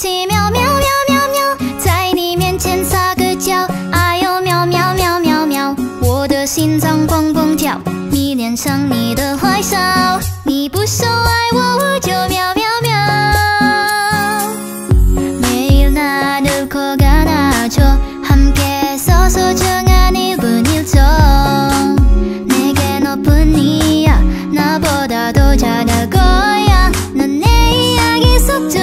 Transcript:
치며 며며며며 자이니면 진사 그죠 아요 며며며며며 我的心脏狂蹦跳你脸上你的坏笑你不说爱我我就喵喵喵 매일 나 놓고 가나죠 함께서 소중한 1분 1초 내게 높은 이야 나보다 더 잘할 거야. 넌 내 이야기 속중